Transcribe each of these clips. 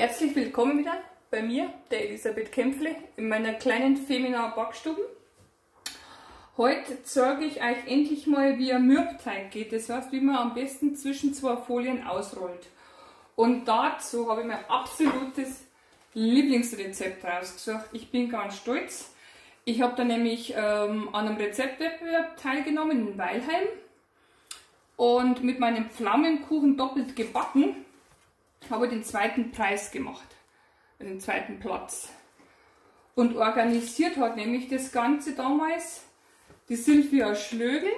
Herzlich willkommen wieder bei mir, der Elisabeth Kämpfle, in meiner kleinen Femina Backstube. Heute zeige ich euch endlich mal, wie ein Mürbteig geht. Das heißt, wie man am besten zwischen zwei Folien ausrollt. Und dazu habe ich mein absolutes Lieblingsrezept rausgesucht. Ich bin ganz stolz. Ich habe da nämlich ähm, an einem Rezeptwettbewerb teilgenommen in Weilheim und mit meinem Pflaumenkuchen doppelt gebacken habe den zweiten Preis gemacht, den zweiten Platz. Und organisiert hat nämlich das Ganze damals die Silvia Schlögel,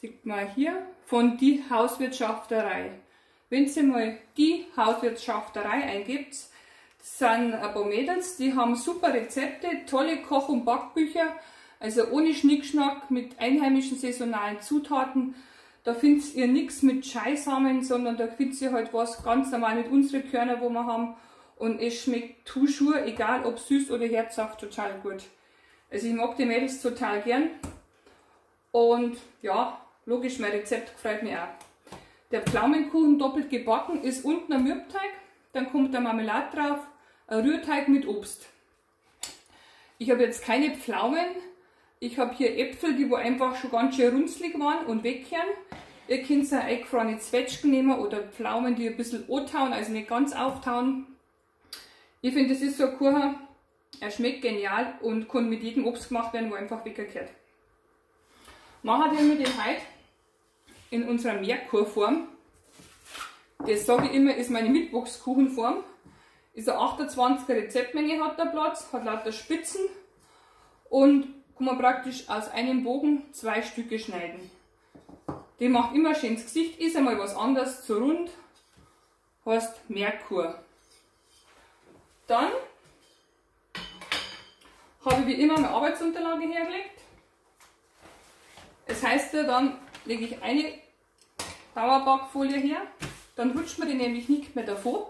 sieht man hier, von Die Hauswirtschafterei. Wenn Sie mal Die Hauswirtschafterei eingibt, sind ein paar Mädels, die haben super Rezepte, tolle Koch- und Backbücher, also ohne Schnickschnack, mit einheimischen saisonalen Zutaten, da findet ihr nichts mit Scheißsamen, sondern da findet ihr halt was ganz normal mit unseren Körner, wo wir haben. Und es schmeckt toujours, egal ob süß oder herzhaft, total gut. Also ich mag die Mädels total gern. Und ja, logisch, mein Rezept gefällt mir auch. Der Pflaumenkuchen doppelt gebacken ist unten ein Mürbteig, dann kommt der Marmelade drauf, ein Rührteig mit Obst. Ich habe jetzt keine Pflaumen, ich habe hier Äpfel, die wo einfach schon ganz schön runzlig waren und wegkehren. Ihr könnt auch eingefrorene Zwetschgen nehmen oder Pflaumen, die ein bisschen antauen, also nicht ganz auftauen. Ich finde, das ist so ein Kuchen, er schmeckt genial und kann mit jedem Obst gemacht werden, wo einfach weggekehrt. Machen wir den heute in unserer Merkurform. Das sage ich immer, ist meine Mittwochskuchenform. Ist eine 28er Rezeptmenge, hat der Platz, hat lauter Spitzen und kann man praktisch aus einem Bogen zwei Stücke schneiden. Die macht immer schön ins Gesicht, ist einmal was anderes, zu rund, heißt Merkur. Dann habe ich wie immer meine Arbeitsunterlage hergelegt. Es heißt ja, dann lege ich eine Dauerbackfolie her, dann rutscht mir die nämlich nicht mehr davon,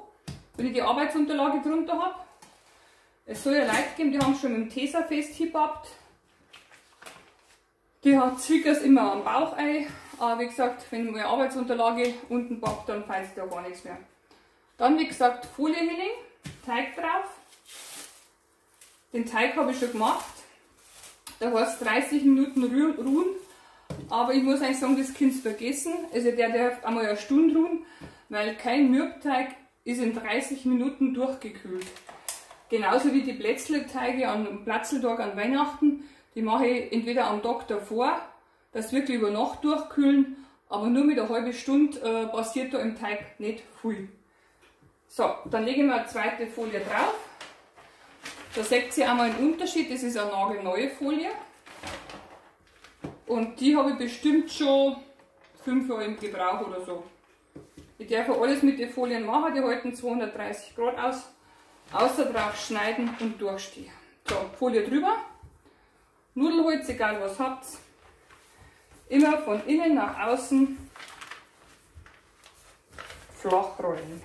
wenn ich die Arbeitsunterlage drunter habe. Es soll ja Leute geben, die haben schon mit dem Tesa festgebabt, die hat Zwickers immer am Bauch ein, aber wie gesagt, wenn meine Arbeitsunterlage unten packt, dann fällt da gar nichts mehr. Dann wie gesagt Folie Teig drauf. Den Teig habe ich schon gemacht. Da heißt 30 Minuten ruhen. Aber ich muss eigentlich sagen, das Kind vergessen. Also der darf einmal eine Stunde ruhen, weil kein Mürbteig ist in 30 Minuten durchgekühlt. Genauso wie die Plätzleteige an Platzeltag an Weihnachten die mache ich entweder am Tag davor, dass wirklich über Nacht durchkühlen, aber nur mit einer halben Stunde äh, passiert da im Teig nicht viel. So, dann lege ich mir eine zweite Folie drauf. Da seht ihr einmal einen Unterschied, das ist eine nagelneue Folie. Und die habe ich bestimmt schon fünf Jahre im Gebrauch oder so. Ich darf alles mit den Folien machen, die halten 230 Grad aus. Außer drauf schneiden und durchstehen. So, Folie drüber. Nudelholz, egal was habt, immer von innen nach außen flach rollen.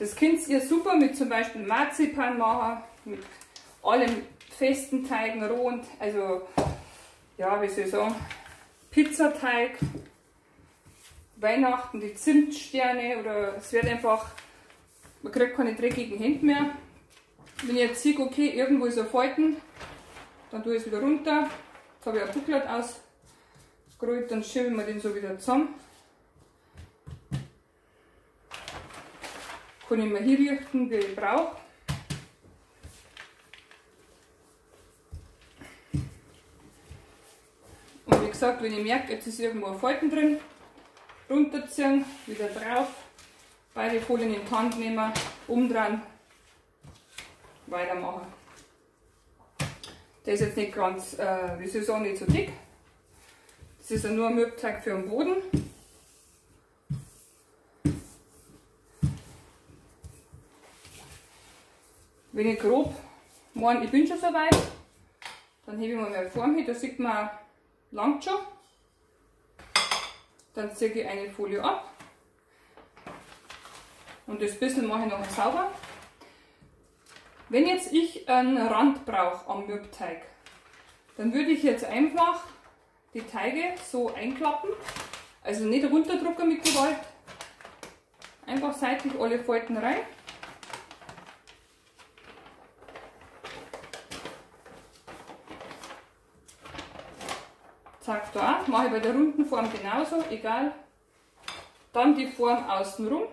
Das könnt ihr super mit zum Beispiel Marzipan machen, mit allem festen Teigen, roh also ja, wie soll ich sagen, Pizzateig, Weihnachten, die Zimtsterne oder es wird einfach, man kriegt keine dreckigen Hände mehr. Wenn ich jetzt sehe, okay, irgendwo ist ein Falten, dann tue ich es wieder runter. Jetzt habe ich ein Bucklet ausgerollt, dann schiebe ich den so wieder zusammen. Kann ich mir hier richten, wie ich brauche. Und wie gesagt, wenn ich merke, jetzt ist irgendwo ein Falten drin, runterziehen, wieder drauf, beide Folien in die Hand nehmen, umdrehen weitermachen. Der ist jetzt nicht ganz, äh, wie soll ich sagen, nicht so dick. Das ist ja nur ein Mürbteig für den Boden. Wenn ich grob meine, ich bin schon soweit, dann hebe ich mal meine Form hier, da sieht man, langt schon. Dann ziehe ich eine Folie ab. Und das bisschen mache ich noch sauber. Wenn jetzt ich einen Rand brauche am Mürbteig, dann würde ich jetzt einfach die Teige so einklappen, also nicht runterdrucken mit Gewalt, Einfach seitlich alle Falten rein. Zack, da. Mache ich bei der runden Form genauso, egal. Dann die Form außenrum.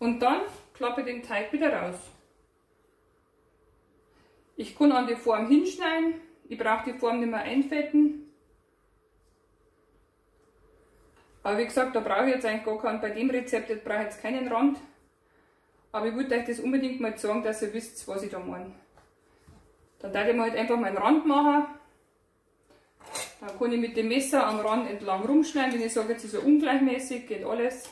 Und dann klappe den Teig wieder raus. Ich kann an die Form hinschneiden. Ich brauche die Form nicht mehr einfetten. Aber wie gesagt, da brauche ich jetzt eigentlich gar keinen, bei dem Rezept brauche ich jetzt keinen Rand. Aber ich wollte euch das unbedingt mal sagen, dass ihr wisst, was ich da meine. Dann werde ich mir halt einfach meinen Rand machen. Dann kann ich mit dem Messer am Rand entlang rumschneiden. Wenn ich sage, jetzt ist er ungleichmäßig, geht alles.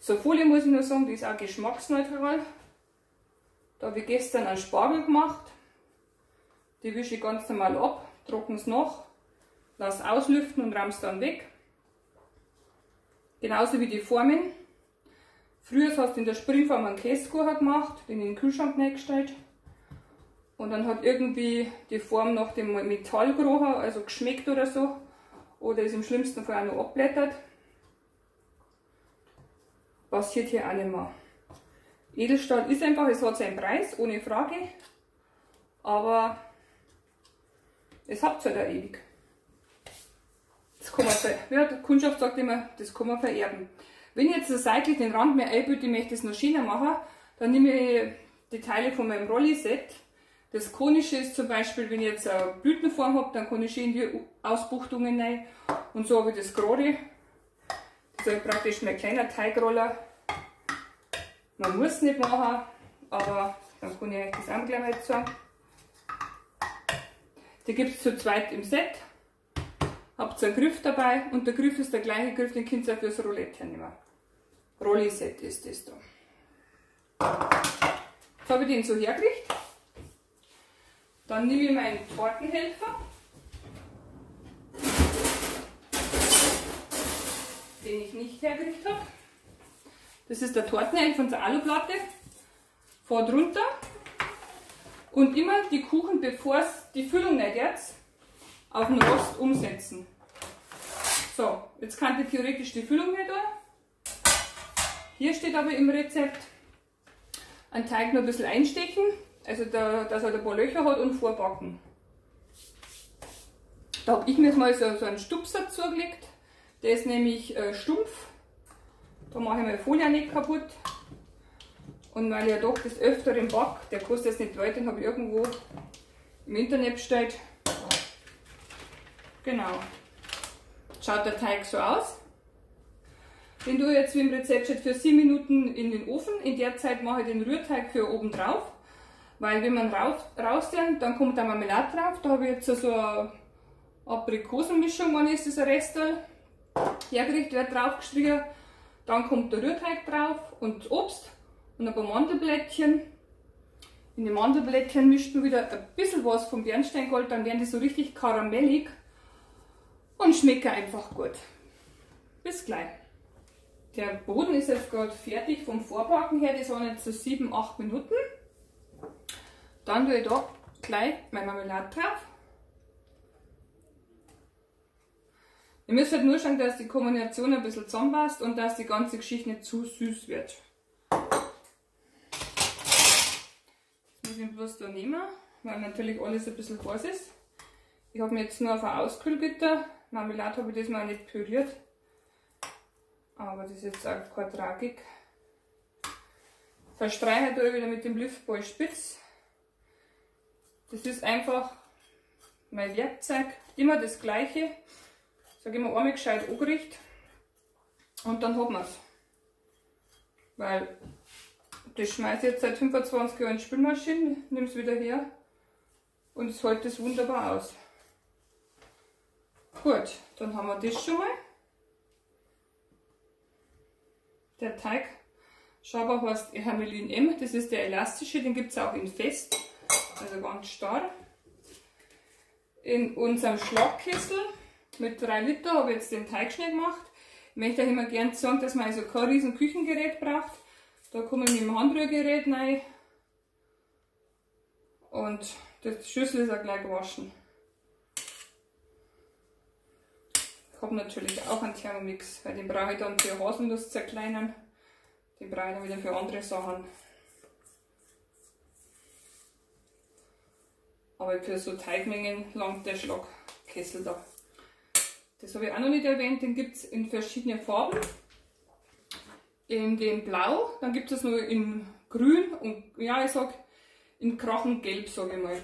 So Folie muss ich nur sagen, die ist auch geschmacksneutral. Da habe ich gestern einen Spargel gemacht. Die wische ich ganz normal ab, trockne es noch lass auslüften und ramm's dann weg. Genauso wie die Formen. Früher hast du in der Springform einen Käsekuchen gemacht, den in den Kühlschrank reingestellt. Und dann hat irgendwie die Form nach dem Metall also geschmeckt oder so. Oder ist im schlimmsten Fall auch noch abblättert. Passiert hier auch nicht mehr. Edelstahl ist einfach, es hat seinen Preis, ohne Frage. Aber es hat es halt auch ewig. Das kann man, ja, die Kundschaft sagt immer, das kann man vererben. Wenn ich jetzt seitlich den Rand mehr einbüte, ich möchte es noch schöner machen, dann nehme ich die Teile von meinem Rolli-Set. Das Konische ist zum Beispiel, wenn ich jetzt eine Blütenform habe, dann kann ich schön die Ausbuchtungen rein. Und so habe ich das gerade. Ist praktisch mein kleiner Teigroller. Man muss es nicht machen, aber dann kann ich euch das auch gleich mal sagen. Die gibt es zu zweit im Set habt ihr einen Griff dabei und der Griff ist der gleiche Griff, den könnt ihr fürs Roulette hernehmen. Rolli-Set ist das da. Jetzt habe ich den so hergerichtet. Dann nehme ich meinen Tortenhelfer, den ich nicht hergerichtet habe. Das ist der Tortenhelfer von der Aluplatte. Fahrt runter und immer die Kuchen, bevor es die Füllung nicht jetzt, auf den Rost umsetzen. So, jetzt kann ich theoretisch die Füllung hier tun. Hier steht aber im Rezept, einen Teig noch ein bisschen einstechen, also da, dass er ein paar Löcher hat und vorbacken. Da habe ich mir jetzt mal so, so einen Stupser zugelegt, der ist nämlich äh, stumpf. Da mache ich meine Folie nicht kaputt. Und weil ich ja doch das Öfteren back, der kostet jetzt nicht weit, den habe ich irgendwo im Internet bestellt. Genau. Schaut der Teig so aus. Den tue ich jetzt wie im Rezept für 7 Minuten in den Ofen. In der Zeit mache ich den Rührteig für oben drauf. Weil wenn man raus, rausnimmt, dann kommt da Marmelade drauf. Da habe ich jetzt so eine Aprikosenmischung, wann ist das ein Restel. Hergerichtet wird drauf gestrichen. Dann kommt der Rührteig drauf und Obst und ein paar Mandelblättchen. In die Mandelblättchen mischt man wieder ein bisschen was vom Bernsteingold, dann werden die so richtig karamellig und schmecke einfach gut. Bis gleich. Der Boden ist jetzt gerade fertig vom Vorbacken her, das waren jetzt so 7-8 Minuten. Dann tue ich da gleich meine Marmelade drauf. Ihr müsst halt nur schauen, dass die Kombination ein bisschen zusammenpasst und dass die ganze Geschichte nicht zu süß wird. Jetzt muss ich bloß da nehmen, weil natürlich alles ein bisschen heiß ist. Ich habe mir jetzt nur auf ein Auskühlgitter Marmelade habe ich diesmal nicht püriert. Aber das ist jetzt auch keine Tragik. Verstreiche ich wieder mit dem Liftball spitz. Das ist einfach mein Werkzeug. Immer das gleiche. Sag immer einmal gescheit angerichtet. Und dann hat man es. Weil das schmeiße ich jetzt seit 25 Jahren in die Spülmaschine, nehme es wieder her und es hält das wunderbar aus. Gut, dann haben wir das schon mal. Der Teig Schaber heißt Hermelin M, das ist der elastische, den gibt es auch in fest, also ganz starr. In unserem Schlagkessel mit 3 Liter habe ich jetzt den Teig schnell gemacht. Ich möchte euch immer gerne sagen, dass man also kein riesen Küchengerät braucht. Da komme ich mit dem Handrührgerät rein und das Schüssel ist auch gleich gewaschen. habe natürlich auch einen Thermomix, weil den brauche ich dann für Haselnuss zerkleinern. Den brauche ich dann wieder für andere Sachen. Aber für so Teigmengen langt der Schlagkessel da. Das habe ich auch noch nicht erwähnt, den gibt es in verschiedenen Farben. In dem Blau, dann gibt es noch in Grün und ja, ich sag in Krachengelb, sage ich mal.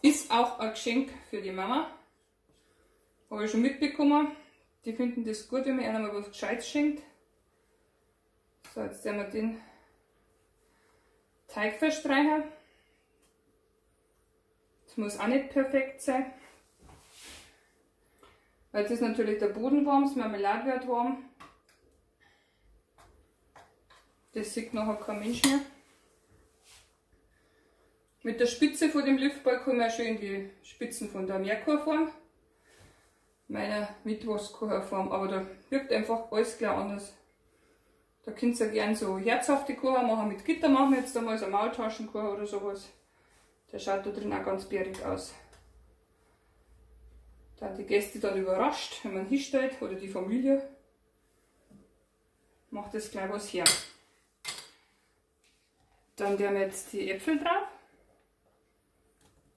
Ist auch ein Geschenk für die Mama. Habe ich schon mitbekommen. Die finden das gut, wenn man einer mal was Gescheites schenkt. So, jetzt werden wir den Teig verstreichen. Das muss auch nicht perfekt sein. Jetzt ist natürlich der Boden warm, das Marmelade wird warm. Das sieht nachher kein Mensch mehr. Mit der Spitze von dem Liftball kann man schön die Spitzen von der Merkurform, meiner Mittwochskuchenform, aber da wirkt einfach alles gleich anders. Da könnt ihr gerne so herzhafte Kuchen machen, mit Gitter machen wir jetzt einmal so Maultaschenkuchen oder sowas. Der schaut da drin auch ganz bärig aus dann die Gäste dann überrascht, wenn man hinstellt oder die Familie. Macht das gleich was her. Dann werden jetzt die Äpfel drauf.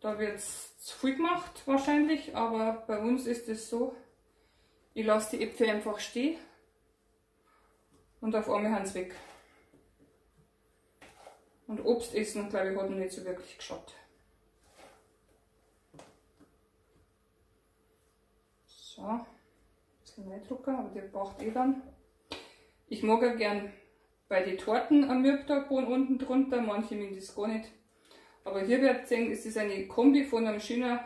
Da wird es zu viel gemacht wahrscheinlich, aber bei uns ist es so, ich lasse die Äpfel einfach stehen und auf einmal haben sie weg. Und Obst essen, glaube ich, hat noch nicht so wirklich geschaut. So, ein bisschen Reindrucker, aber der braucht eh dann. Ich mag ja gern bei den Torten am Mürbtagboden unten drunter, manche mögen das gar nicht. Aber hier wird sehen, ist es eine Kombi von einem schönen,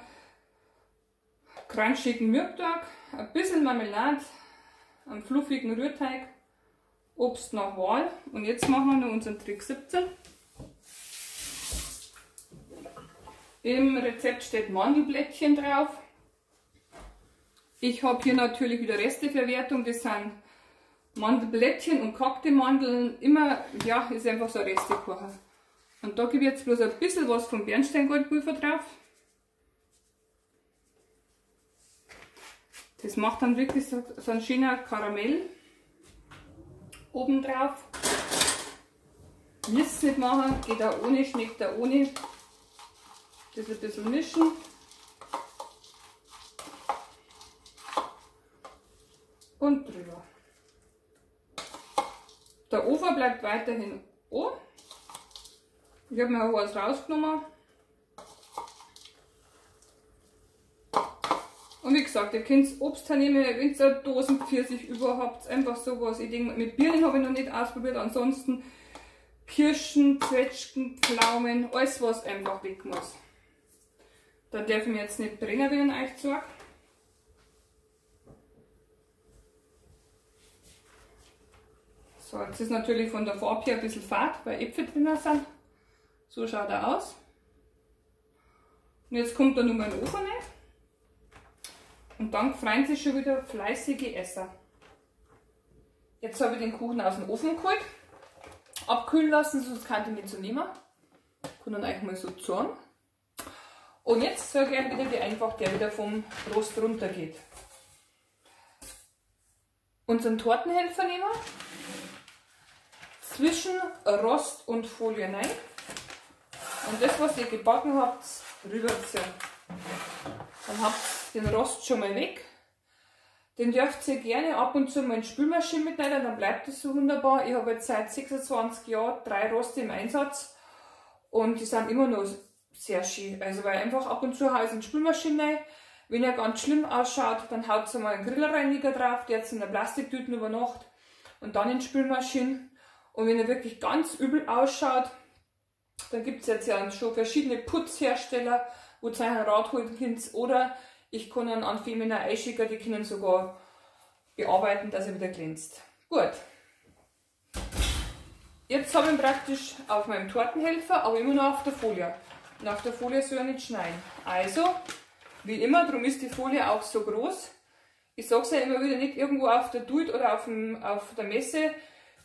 crunchigen Mürbtag, ein bisschen Marmelade, einem fluffigen Rührteig, Obst nach Wahl. Und jetzt machen wir noch unseren Trick 17. Im Rezept steht Mandelblättchen drauf. Ich habe hier natürlich wieder Resteverwertung, das sind Mandelblättchen und kackte Mandeln, immer, ja, ist einfach so ein Restekuchen. Und da gebe ich jetzt bloß ein bisschen was vom Bernsteingoldpulver drauf. Das macht dann wirklich so, so ein schöner Karamell oben drauf. Müsst nicht machen, geht auch ohne, schmeckt auch ohne. Das ein bisschen mischen. Und drüber. Der Ofen bleibt weiterhin an. Ich habe mir auch was rausgenommen. Und wie gesagt, ihr könnt Obst hernehmen, wenn ihr Dosen überhaupt, einfach sowas. Ich denke, mit Birnen habe ich noch nicht ausprobiert, ansonsten Kirschen, Zwetschgen, Pflaumen, alles was einfach weg muss. Da darf ich mir jetzt nicht brennen, wenn ich euch sage. So, jetzt ist natürlich von der Farbe her ein bisschen fad, weil Äpfel drin sind. So schaut er aus. Und jetzt kommt er nur mal in den Ofen rein. Und dann freuen sich schon wieder fleißige Esser. Jetzt habe ich den Kuchen aus dem Ofen geholt. Abkühlen lassen, sonst kann ich nicht so nehmen. Kann dann eigentlich mal so zorn. Und jetzt sage ich euch wieder, wie einfach der wieder vom Rost runter geht. Unseren Tortenhelfer nehmen zwischen Rost und Folie rein. Und das, was ihr gebacken habt, rüberziehen. Dann habt ihr den Rost schon mal weg. Den dürft ihr gerne ab und zu mal in die Spülmaschine mitnehmen, dann bleibt es so wunderbar. Ich habe jetzt seit 26 Jahren drei Roste im Einsatz und die sind immer noch sehr schön. Also weil einfach ab und zu ich in die Spülmaschine rein. Wenn er ganz schlimm ausschaut, dann haut ihr mal einen Grillreiniger drauf, der jetzt in der Plastiktüte über Nacht und dann in die Spülmaschine. Und wenn er wirklich ganz übel ausschaut, dann gibt es jetzt ja schon verschiedene Putzhersteller, wo ihr ein Rad holen könnt. Oder ich kann ihn an Femina einschicken, die können sogar bearbeiten, dass er wieder glänzt. Gut. Jetzt habe ich ihn praktisch auf meinem Tortenhelfer, aber immer noch auf der Folie. Und auf der Folie soll er nicht schneiden. Also, wie immer, darum ist die Folie auch so groß. Ich sage es ja immer wieder, nicht irgendwo auf der Dude oder auf, dem, auf der Messe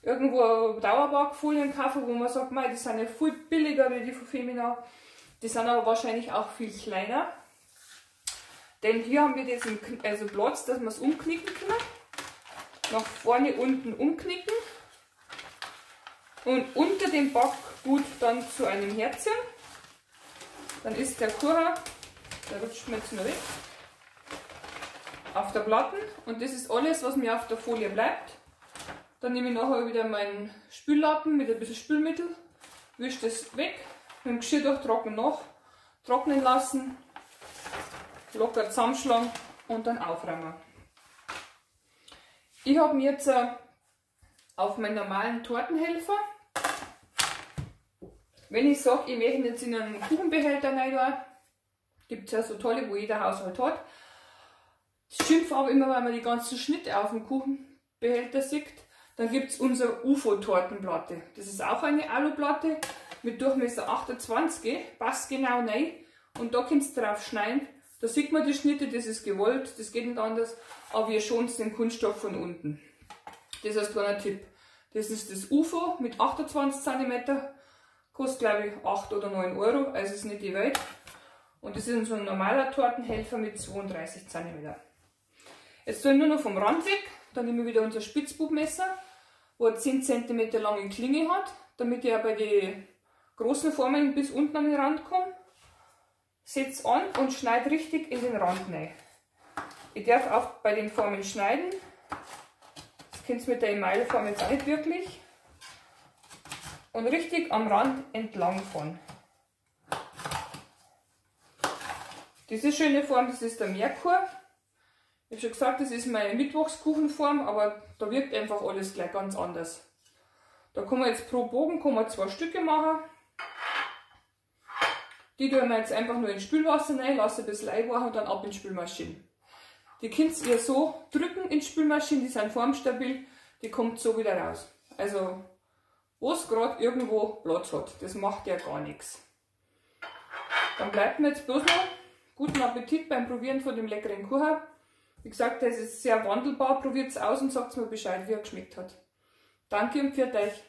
irgendwo Dauerbackfolien kaufen, wo man sagt, mei, die sind ja viel billiger wie die von Femina. Die sind aber wahrscheinlich auch viel kleiner. Denn hier haben wir diesen also Platz, dass wir es umknicken können. Nach vorne, unten umknicken. Und unter dem Backgut dann zu einem Herzchen. Dann ist der Kuchen, der rutscht mir jetzt nur weg, auf der Platte. Und das ist alles, was mir auf der Folie bleibt. Dann nehme ich nachher wieder meinen Spüllappen mit ein bisschen Spülmittel, wische das weg, mit dem Geschirr durchtrocknen nach, trocknen lassen, locker zusammenschlagen und dann aufräumen. Ich habe mir jetzt äh, auf meinen normalen Tortenhelfer, wenn ich sage, ich möchte jetzt in einen Kuchenbehälter rein, gibt es ja so tolle, wo jeder Haushalt hat. Das schimpft aber immer, weil man die ganzen Schnitte auf dem Kuchenbehälter sieht. Dann gibt es unsere UFO-Tortenplatte. Das ist auch eine Aluplatte mit Durchmesser 28, passt genau rein. Und da könnt ihr drauf schneiden. Da sieht man die Schnitte, das ist gewollt, das geht nicht anders, aber ihr schont den Kunststoff von unten. Das ist ein Tipp. Das ist das UFO mit 28 cm, kostet glaube ich 8 oder 9 Euro, also ist nicht die Welt. Und das ist so ein normaler Tortenhelfer mit 32 cm. Jetzt tue ich nur noch vom Rand weg, dann nehmen wir wieder unser Spitzbubmesser wo er 10 cm lange Klinge hat, damit ich bei den großen Formen bis unten an den Rand komme. Setze an und schneide richtig in den Rand rein. Ich darf auch bei den Formen schneiden. Das könnt ihr mit der Emailleform jetzt auch nicht wirklich. Und richtig am Rand entlang fahren. Diese schöne Form, das ist der Merkur. Ich habe schon gesagt, das ist meine Mittwochskuchenform, aber da wirkt einfach alles gleich ganz anders. Da kann man jetzt pro Bogen kann man zwei Stücke machen. Die tun wir jetzt einfach nur in Spülwasser rein, lasse ein bisschen einwachen und dann ab in die Spülmaschine. Die könnt ihr so drücken in die Spülmaschine, die sind formstabil, die kommt so wieder raus. Also, wo es gerade irgendwo Platz hat, das macht ja gar nichts. Dann bleibt mir jetzt bloß noch guten Appetit beim Probieren von dem leckeren Kuchen. Wie gesagt, das ist sehr wandelbar. Probiert es aus und sagt mir Bescheid, wie er geschmeckt hat. Danke und für euch.